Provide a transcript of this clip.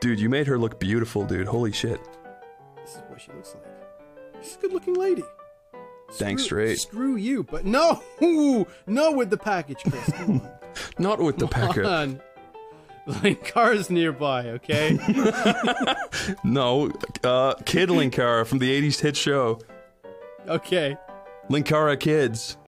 Dude, you made her look beautiful, dude. Holy shit. This is what she looks like. She's a good-looking lady. Thanks, straight. Screw you, but no, no with the package, Chris. Come on. Not with the Come packet. on. Like cars nearby, okay? No, uh, Kid Linkara from the 80s hit show. okay. Linkara Kids.